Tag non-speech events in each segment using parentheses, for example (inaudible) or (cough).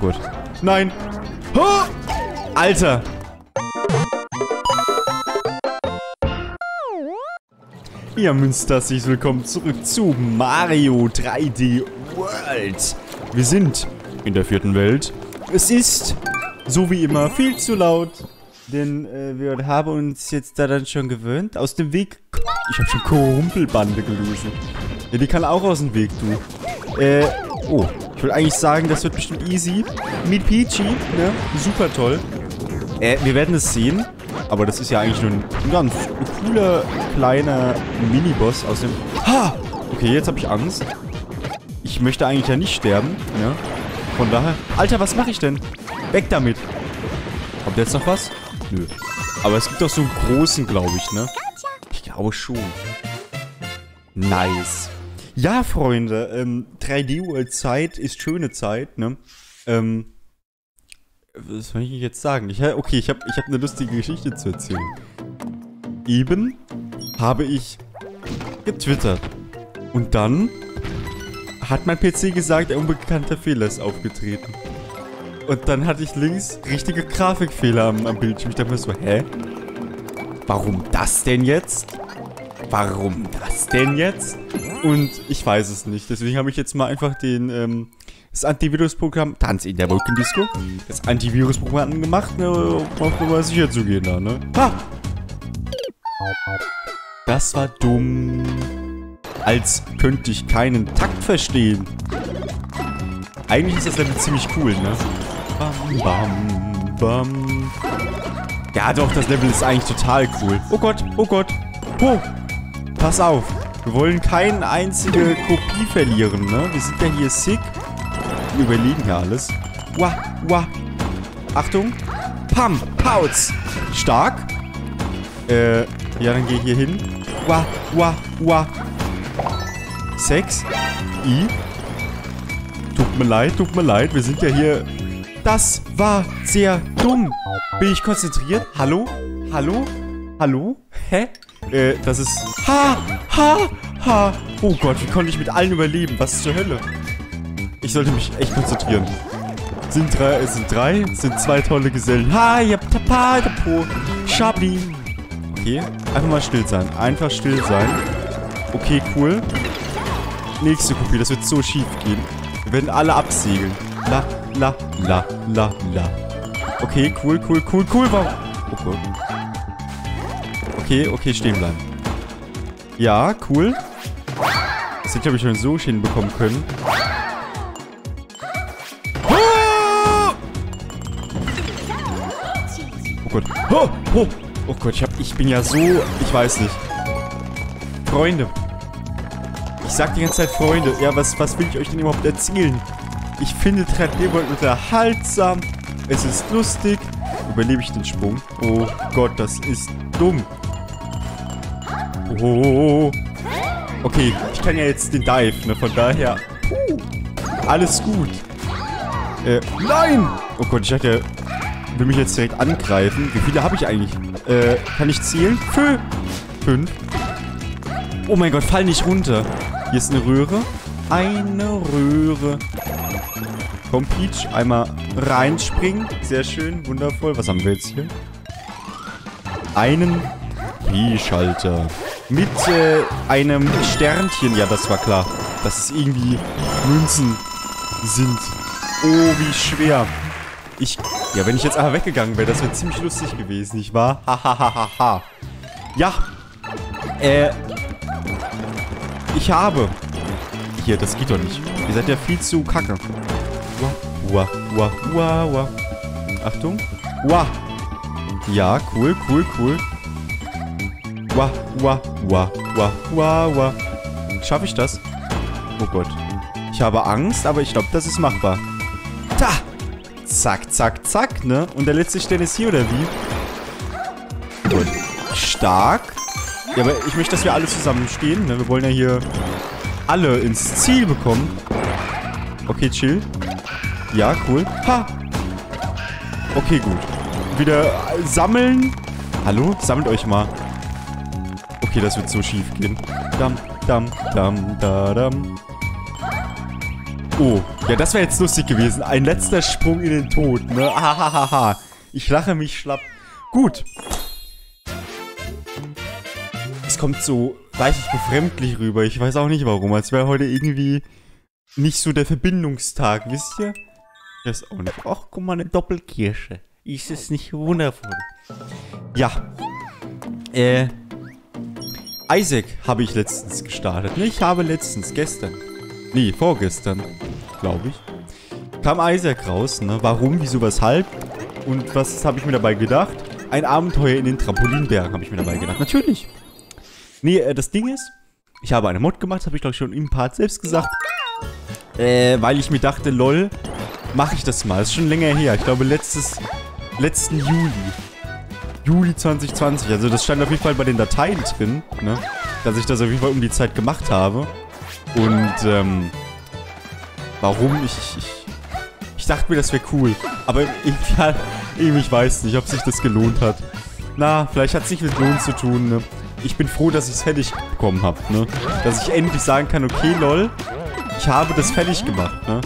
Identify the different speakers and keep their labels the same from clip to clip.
Speaker 1: Gott. Nein. Oh! Alter. Ja, Münsters, willkommen zurück zu Mario 3D World. Wir sind in der vierten Welt. Es ist, so wie immer, viel zu laut. Denn äh, wir haben uns jetzt daran schon gewöhnt. Aus dem Weg... Ich habe schon Kumpelbande gelöst. Ja, die kann auch aus dem Weg, du. Äh, oh. Ich will eigentlich sagen, das wird bestimmt easy. Mit Peachy, ne? Super toll. Äh, wir werden es sehen. Aber das ist ja eigentlich nur ein ganz cooler, kleiner Miniboss aus dem... Ha! Okay, jetzt habe ich Angst. Ich möchte eigentlich ja nicht sterben, ne? Von daher... Alter, was mache ich denn? Weg damit. Kommt jetzt noch was? Nö. Aber es gibt doch so einen großen, glaube ich, ne? Ich glaube schon. Nice. Ja, Freunde, ähm, 3D-World-Zeit ist schöne Zeit, ne? Ähm, was soll ich jetzt sagen? Ich, okay, ich habe ich hab eine lustige Geschichte zu erzählen. Eben habe ich getwittert. Und dann hat mein PC gesagt, ein unbekannter Fehler ist aufgetreten. Und dann hatte ich links richtige Grafikfehler am, am Bildschirm. Ich dachte mir so, hä? Warum das denn jetzt? Warum das denn jetzt? Und ich weiß es nicht. Deswegen habe ich jetzt mal einfach den, ähm, das Antivirusprogramm, Tanz in der Wolkendisco, das Antivirusprogramm gemacht, ne, um auf Nummer sicher zu gehen da, ne? Ha! Das war dumm. Als könnte ich keinen Takt verstehen. Eigentlich ist das Level ziemlich cool, ne? Bam, bam, bam. Ja, doch, das Level ist eigentlich total cool. Oh Gott, oh Gott. Oh, pass auf. Wir wollen keine einzige Kopie verlieren, ne? Wir sind ja hier sick. Wir überlegen ja alles. Wah, wah. Achtung. Pam, Pauz. Stark. Äh, ja, dann geh hier hin. Wah, wah, wah. Sechs. I. Tut mir leid, tut mir leid. Wir sind ja hier... Das war sehr dumm. Bin ich konzentriert? Hallo? Hallo? Hallo? Hä? Äh, das ist... Ha! Ha! Ha! Oh Gott, wie konnte ich mit allen überleben? Was zur Hölle? Ich sollte mich echt konzentrieren. Sind drei, es sind drei, sind zwei tolle Gesellen. Ha, ja, tapa, tapo, Schabli. Okay, einfach mal still sein. Einfach still sein. Okay, cool. Nächste Kopie, das wird so schief gehen. Wir werden alle absegeln. La, la, la, la, la. Okay, cool, cool, cool, cool. Warum? Oh Gott. Okay, okay, stehen bleiben. Ja, cool. Das hätte ich, glaube ich, schon so hinbekommen können. Oh Gott. Oh, oh. oh Gott, ich, hab, ich bin ja so... Ich weiß nicht. Freunde. Ich sag die ganze Zeit Freunde. Ja, was, was will ich euch denn überhaupt erzählen? Ich finde 3D World unterhaltsam. Es ist lustig. Überlebe ich den Sprung? Oh Gott, das ist dumm. Oh. Okay, ich kann ja jetzt den Dive, ne? Von daher. Alles gut. Äh, nein! Oh Gott, ich dachte, will mich jetzt direkt angreifen. Wie viele habe ich eigentlich? Äh, kann ich zählen? Fünf. Fünf. Oh mein Gott, fall nicht runter. Hier ist eine Röhre. Eine Röhre. Komm, Peach, einmal reinspringen. Sehr schön, wundervoll. Was haben wir jetzt hier? Einen P-Schalter. Mit äh, einem Sternchen. Ja, das war klar. Dass es irgendwie Münzen sind. Oh, wie schwer. Ich... Ja, wenn ich jetzt einfach weggegangen wäre, das wäre ziemlich lustig gewesen, nicht wahr? Hahaha. ja. Äh... Ich habe... Hier, das geht doch nicht. Ihr seid ja viel zu kacke. Wah, wah, wah, wah. Achtung. Wah. Ja, cool, cool, cool. Wah, wah, wah, wah, wah, wah. Schaffe ich das? Oh Gott. Ich habe Angst, aber ich glaube, das ist machbar. Da! Zack, zack, zack, ne? Und der letzte Stern ist hier, oder wie? Gut. Stark. Ja, aber ich möchte, dass wir alle zusammenstehen, ne? Wir wollen ja hier alle ins Ziel bekommen. Okay, chill. Ja, cool. Ha! Okay, gut. Wieder sammeln. Hallo? Sammelt euch mal. Okay, das wird so schief gehen. Dam, dam, dam, da, dam. Oh, ja, das wäre jetzt lustig gewesen. Ein letzter Sprung in den Tod, ne? Ahahaha. Ich lache mich schlapp. Gut. Es kommt so, weiß ich, befremdlich rüber. Ich weiß auch nicht warum. Als wäre heute irgendwie nicht so der Verbindungstag, wisst ihr? Das auch nicht. Ach, guck mal, eine Doppelkirsche. Ist es nicht wundervoll? Ja. Äh. Isaac habe ich letztens gestartet. Ich habe letztens, gestern. Nee, vorgestern, glaube ich. Kam Isaac raus, ne? Warum, wieso, weshalb? Und was habe ich mir dabei gedacht? Ein Abenteuer in den Trampolinbergen habe ich mir dabei gedacht. Natürlich. Nee, äh, das Ding ist, ich habe eine Mod gemacht, habe ich glaube ich schon im Part selbst gesagt. Äh, weil ich mir dachte, lol, mache ich das mal. Ist schon länger her. Ich glaube, letztes, letzten Juli. Juli 2020. Also das stand auf jeden Fall bei den Dateien drin, ne? Dass ich das auf jeden Fall um die Zeit gemacht habe. Und, ähm, warum? Ich, ich, ich dachte mir, das wäre cool. Aber halt, irgendwie, ich weiß nicht, ob sich das gelohnt hat. Na, vielleicht hat es nicht mit Lohn zu tun, ne? Ich bin froh, dass ich es fertig bekommen habe, ne? Dass ich endlich sagen kann, okay, lol, ich habe das fertig gemacht, ne?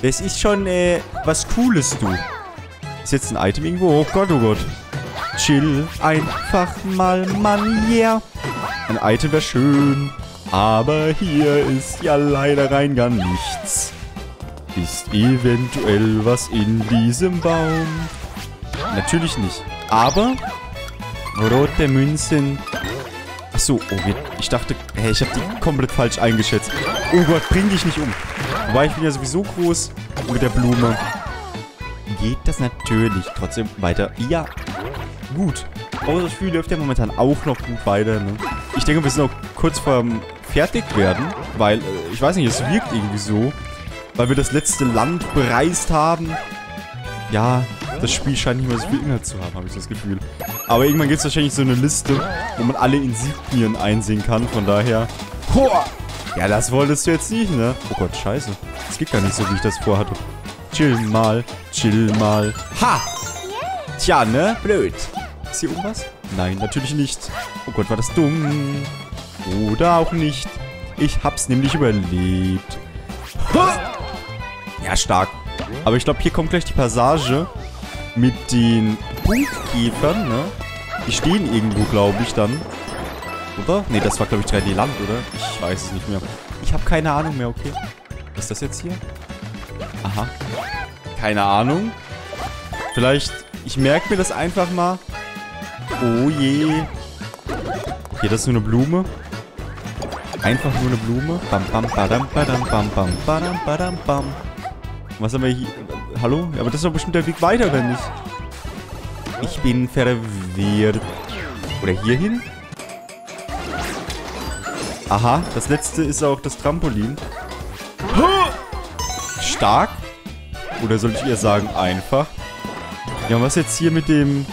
Speaker 1: Es ist schon, äh, was Cooles, du. Ist jetzt ein Item irgendwo? Oh Gott, oh Gott. Chill einfach mal, Mann, yeah. Ein Item wäre schön. Aber hier ist ja leider rein gar nichts. Ist eventuell was in diesem Baum? Natürlich nicht. Aber rote Münzen. Achso, oh, ich dachte, hey, ich habe die komplett falsch eingeschätzt. Oh Gott, bring dich nicht um. Wobei ich bin ja sowieso groß mit der Blume. Geht das natürlich trotzdem weiter. Ja, gut. Aber das Spiel läuft ja momentan auch noch gut weiter. Ne? Ich denke, wir sind auch kurz vor fertig werden, weil, äh, ich weiß nicht, es wirkt irgendwie so, weil wir das letzte Land bereist haben. Ja, das Spiel scheint nicht mehr so viel Inhalt zu haben, habe ich das Gefühl. Aber irgendwann gibt es wahrscheinlich so eine Liste, wo man alle Insignien einsehen kann, von daher... Hoa! Ja, das wolltest du jetzt nicht, ne? Oh Gott, scheiße. Das geht gar nicht so, wie ich das vorhatte. Chill mal, chill mal. Ha! Tja, ne? Blöd. Ist hier irgendwas? Nein, natürlich nicht. Oh Gott, war das dumm. Oder auch nicht. Ich hab's nämlich überlebt. Ja, stark. Aber ich glaube, hier kommt gleich die Passage mit den Punktkäfern, ne? Die stehen irgendwo, glaube ich, dann. Oder? Ne, das war, glaube ich, 3D Land, oder? Ich weiß es nicht mehr. Ich habe keine Ahnung mehr, okay. Was ist das jetzt hier? Aha. Keine Ahnung. Vielleicht, ich merke mir das einfach mal. Oh je. Okay, das ist nur eine Blume. Einfach nur eine Blume. Bam, bam, badam, badam, bam, bam, badam, badam, bam. Was haben wir hier? Hallo? Ja, aber das ist doch bestimmt der Weg weiter, oder nicht? Ich bin verwirrt. Oder hier hin? Aha, das letzte ist auch das Trampolin. Stark. Oder soll ich eher sagen, einfach. Ja, was jetzt hier mit dem...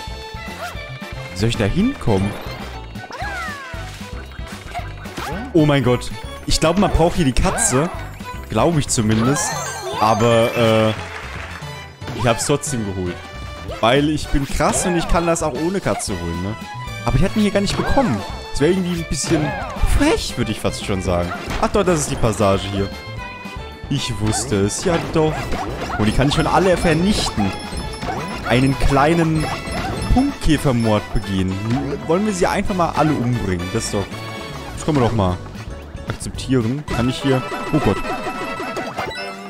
Speaker 1: Wie soll ich da hinkommen? Oh mein Gott. Ich glaube, man braucht hier die Katze. Glaube ich zumindest. Aber, äh... Ich habe es trotzdem geholt. Weil ich bin krass und ich kann das auch ohne Katze holen, ne? Aber die hat mich hier gar nicht bekommen. Das wäre irgendwie ein bisschen frech, würde ich fast schon sagen. Ach doch, das ist die Passage hier. Ich wusste es, ja doch. Und die kann ich schon alle vernichten. Einen kleinen Punktkäfermord begehen. Wollen wir sie einfach mal alle umbringen? Das ist doch... Das können wir doch mal akzeptieren. Kann ich hier... Oh Gott.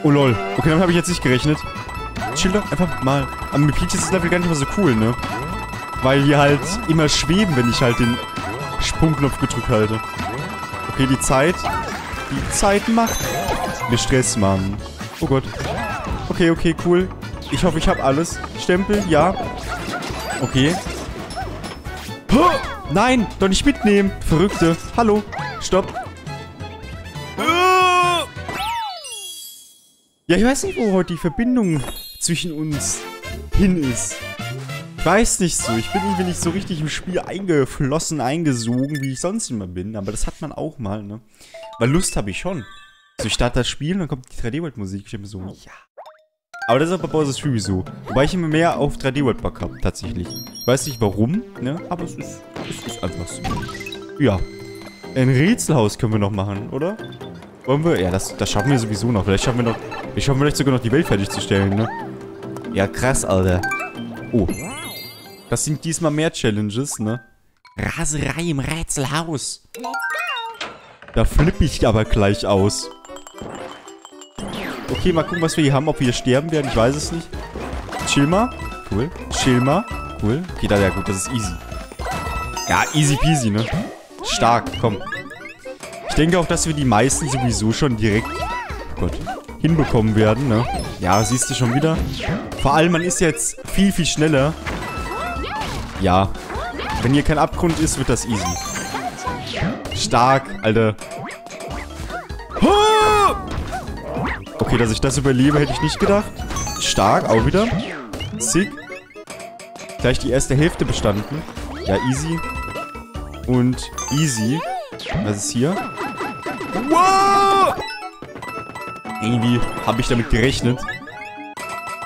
Speaker 1: Oh lol. Okay, damit habe ich jetzt nicht gerechnet. Chill doch einfach mal. Mit Peach ist das Level gar nicht mehr so cool, ne? Weil die halt immer schweben, wenn ich halt den Sprungknopf gedrückt halte. Okay, die Zeit. Die Zeit macht mir Stress, Mann. Oh Gott. Okay, okay, cool. Ich hoffe, ich habe alles. Stempel, ja. Okay. Huh! Nein, doch nicht mitnehmen. Verrückte. Hallo. Stopp. Ja, ich weiß nicht, wo heute die Verbindung zwischen uns hin ist. Ich weiß nicht so. Ich bin irgendwie nicht so richtig im Spiel eingeflossen, eingesogen, wie ich sonst immer bin. Aber das hat man auch mal, ne? Weil Lust habe ich schon. So, ich starte das Spiel und dann kommt die 3D-World-Musik. Ich mir so, ja. Aber das ist auch bei Bowser's Fury so. Wobei ich immer mehr auf 3D-World Bock habe, tatsächlich. Ich weiß nicht warum, ne? Aber es ist, es ist einfach so. Ja. Ein Rätselhaus können wir noch machen, oder? Wollen wir? Ja, das, das schaffen wir sowieso noch. Vielleicht schaffen wir noch... Wir schaffen vielleicht sogar noch die Welt fertigzustellen, ne? Ja, krass, Alter. Oh. Das sind diesmal mehr Challenges, ne? Raserei im Rätselhaus. Da flippe ich aber gleich aus. Okay, mal gucken, was wir hier haben. Ob wir hier sterben werden, ich weiß es nicht. Chill mal. Cool. Chill mal. Cool. Okay, da, ja gut, das ist easy. Ja, easy peasy, ne? Stark, komm. Ich denke auch, dass wir die meisten sowieso schon direkt, oh Gott, hinbekommen werden, ne? Ja, siehst du schon wieder. Vor allem, man ist jetzt viel, viel schneller. Ja. Wenn hier kein Abgrund ist, wird das easy. Stark, Alter. Okay, dass ich das überlebe, hätte ich nicht gedacht. Stark, auch wieder. Sick. Gleich die erste Hälfte bestanden. Ja, easy. Und easy. Was ist hier? Wow! Irgendwie habe ich damit gerechnet.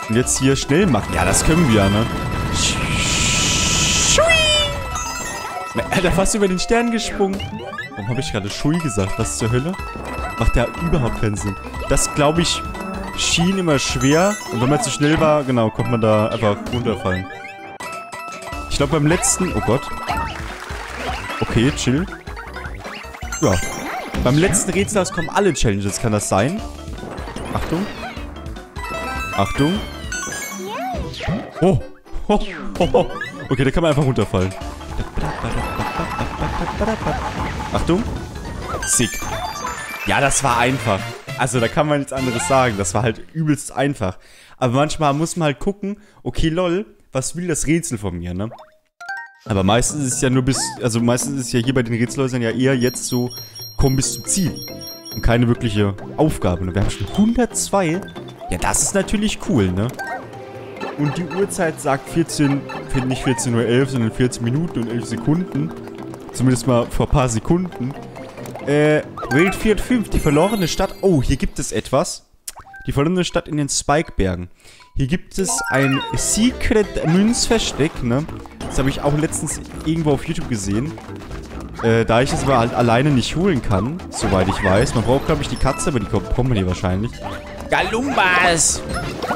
Speaker 1: Und jetzt hier schnell machen. Ja, das können wir, ne? Er hat ja fast über den Stern gesprungen. Warum habe ich gerade Schui gesagt? Was zur Hölle? Macht ja überhaupt keinen Sinn. Das, glaube ich, schien immer schwer. Und wenn man zu schnell war, genau, konnte man da einfach runterfallen. Ich glaube beim letzten... Oh Gott. Okay, chill. Ja. Beim letzten Rätsel kommen alle Challenges, kann das sein? Achtung. Achtung. Oh. Oh. Oh. oh. Okay, da kann man einfach runterfallen. Achtung. Sick. Ja, das war einfach. Also, da kann man nichts anderes sagen. Das war halt übelst einfach. Aber manchmal muss man halt gucken, okay, lol, was will das Rätsel von mir, ne? Aber meistens ist es ja nur bis, also meistens ist es ja hier bei den Rätselhäusern ja eher jetzt so, komm bis zum Ziel. Und keine wirkliche Aufgabe, ne? Wir haben schon 102. Ja, das ist natürlich cool, ne? Und die Uhrzeit sagt 14, nicht 14.11 Uhr, sondern 14 Minuten und 11 Sekunden. Zumindest mal vor ein paar Sekunden. Äh, Welt 4 und 5, die verlorene Stadt. Oh, hier gibt es etwas. Die verlorene Stadt in den Spikebergen. Hier gibt es ein Secret Münzversteck, ne? Das habe ich auch letztens irgendwo auf YouTube gesehen. Äh, da ich es aber halt alleine nicht holen kann, soweit ich weiß. Man braucht, glaube ich, die Katze, aber die kommt man hier wahrscheinlich. Galumbas!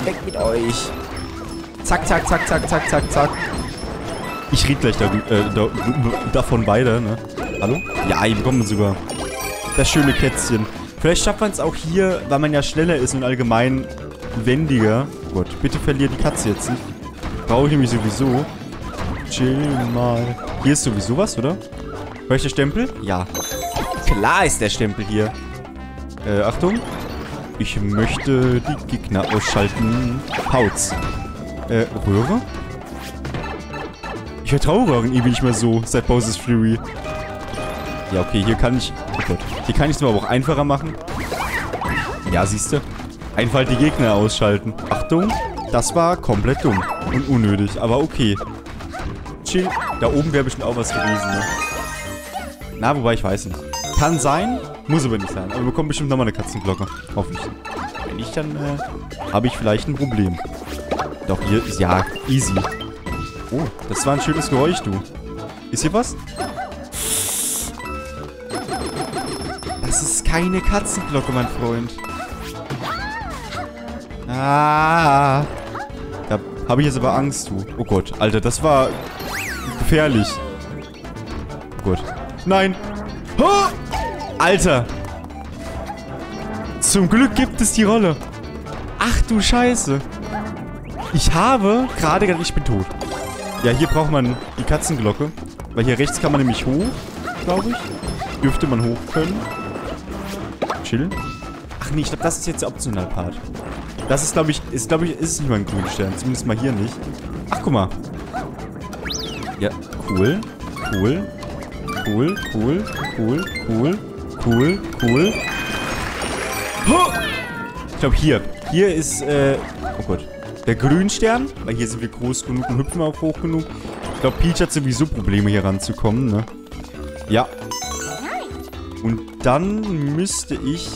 Speaker 1: Weg mit euch! Zack, zack, zack, zack, zack, zack, zack. Ich rede gleich da, äh, da, davon weiter, ne? Hallo? Ja, ich bekomme sogar. Das schöne Kätzchen. Vielleicht schafft man es auch hier, weil man ja schneller ist und allgemein wendiger. Oh Gott, bitte verliert die Katze jetzt nicht. Brauche ich nämlich sowieso. Chill mal. Hier ist sowieso was, oder? Hör ich der Stempel? Ja. Klar ist der Stempel hier. Äh, Achtung. Ich möchte die Gegner ausschalten. Haut's. Äh, Röhre? Ich vertraue Röhren irgendwie nicht mehr so seit Bowser's Fury. Ja, okay, hier kann ich... Gott. Hier kann ich es aber auch einfacher machen. Ja, siehst du. Einfach die Gegner ausschalten. Achtung, das war komplett dumm. Und unnötig, aber okay. Chill. Da oben wäre bestimmt auch was gewesen, ne? Na, wobei, ich weiß nicht. Kann sein, muss aber nicht sein. Aber wir bekommen bestimmt nochmal eine Katzenglocke. Hoffentlich. Wenn nicht, dann äh, habe ich vielleicht ein Problem. Doch, hier ist... Ja, easy. Oh, das war ein schönes Geräusch, du. Ist hier was? Keine Katzenglocke, mein Freund. Ah. Da habe ich jetzt aber Angst, du. Oh Gott, Alter, das war gefährlich. Oh Gott. Nein. Oh! Alter. Zum Glück gibt es die Rolle. Ach du Scheiße. Ich habe gerade ich bin tot. Ja, hier braucht man die Katzenglocke. Weil hier rechts kann man nämlich hoch, glaube ich. Dürfte man hoch können. Chillen. Ach nee, ich glaube, das ist jetzt der optional Part. Das ist, glaube ich, ist, glaube ich, ist nicht mal ein Grünstern. Zumindest mal hier nicht. Ach, guck mal. Ja, cool. Cool. Cool, cool, cool, cool, cool, cool. Ich glaube, hier. Hier ist, äh... Oh Gott. Der Grünstern, weil hier sind wir groß genug und hüpfen auch hoch genug. Ich glaube, Peach hat sowieso Probleme hier ranzukommen, ne? Ja. Und dann müsste ich...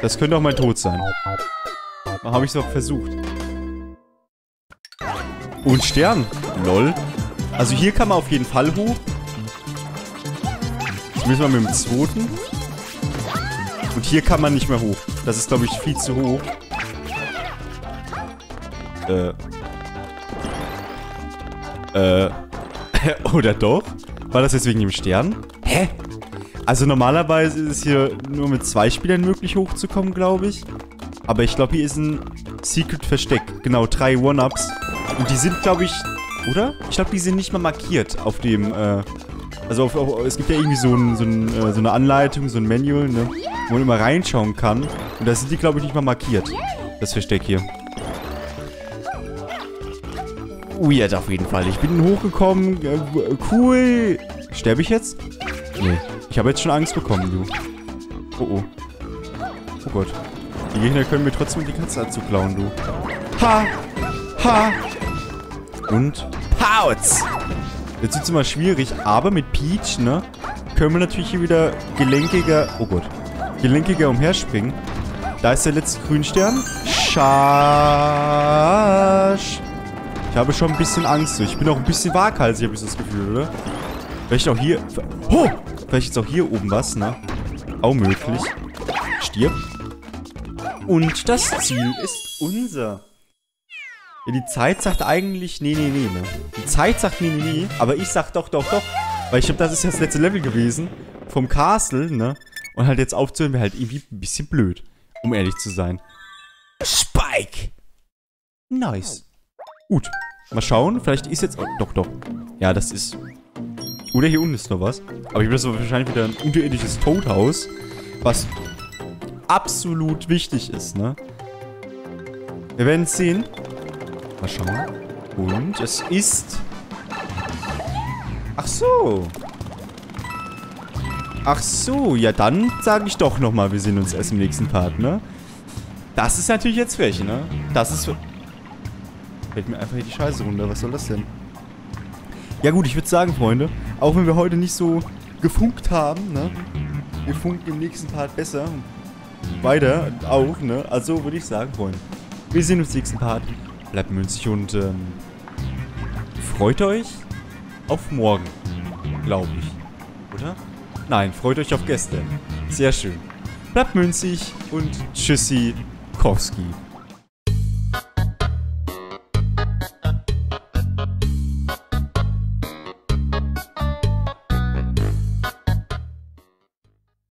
Speaker 1: Das könnte auch mein Tod sein. Habe ich es auch versucht. Und Stern. Lol. Also hier kann man auf jeden Fall hoch. Jetzt müssen wir mit dem zweiten. Und hier kann man nicht mehr hoch. Das ist, glaube ich, viel zu hoch. Äh. Äh. (laughs) Oder doch? War das jetzt wegen dem Stern? Hä? Also normalerweise ist es hier nur mit zwei Spielern möglich hochzukommen, glaube ich. Aber ich glaube, hier ist ein Secret-Versteck. Genau, drei One-Ups. Und die sind, glaube ich... Oder? Ich glaube, die sind nicht mal markiert auf dem... Äh, also auf, auf, es gibt ja irgendwie so, ein, so, ein, äh, so, eine Anleitung, so ein Manual, ne? Wo man immer reinschauen kann. Und da sind die, glaube ich, nicht mal markiert. Das Versteck hier. Weird auf jeden Fall. Ich bin hochgekommen. Äh, cool. Sterbe ich jetzt? Nee. Ich habe jetzt schon Angst bekommen, du. Oh oh. Oh Gott. Die Gegner können mir trotzdem die Katze dazu klauen, du. Ha! Ha! Und Pauz! Jetzt wird es immer schwierig, aber mit Peach, ne, können wir natürlich hier wieder gelenkiger, oh Gott, gelenkiger umherspringen. Da ist der letzte Grünstern. Schasch. Ich habe schon ein bisschen Angst. Ich bin auch ein bisschen waghalsig, habe ich das Gefühl, oder? Vielleicht auch hier... Oh! Vielleicht ist auch hier oben was, ne? Auch möglich. Stirb. Und das Ziel ist unser. Ja, die Zeit sagt eigentlich, nee, nee, nee, ne? Die Zeit sagt, nee, nee, nee. Aber ich sag doch, doch, doch. Weil ich glaube, das ist ja das letzte Level gewesen. Vom Castle, ne? Und halt jetzt aufzuhören wäre halt irgendwie ein bisschen blöd. Um ehrlich zu sein. Spike! Nice. Gut. Mal schauen. Vielleicht ist jetzt... Oh, doch, doch. Ja, das ist... Oder hier unten ist noch was. Aber hier ist wahrscheinlich wieder ein unterirdisches Toadhaus. Was absolut wichtig ist, ne? Wir werden es sehen. Mal schauen. Und es ist... Ach so. Ach so, ja dann sage ich doch nochmal, wir sehen uns erst im nächsten Part, ne? Das ist natürlich jetzt frech, ne? Das ist... Fällt mir einfach hier die Scheiße runter, was soll das denn? Ja gut, ich würde sagen, Freunde, auch wenn wir heute nicht so gefunkt haben, ne? Wir funken im nächsten Part besser. Weiter auch, ne? Also würde ich sagen, Freunde, wir sehen uns im nächsten Part. Bleibt münzig und ähm, freut euch auf morgen, glaube ich. Oder? Nein, freut euch auf gestern. Sehr schön. Bleibt münzig und tschüssi, Kowski.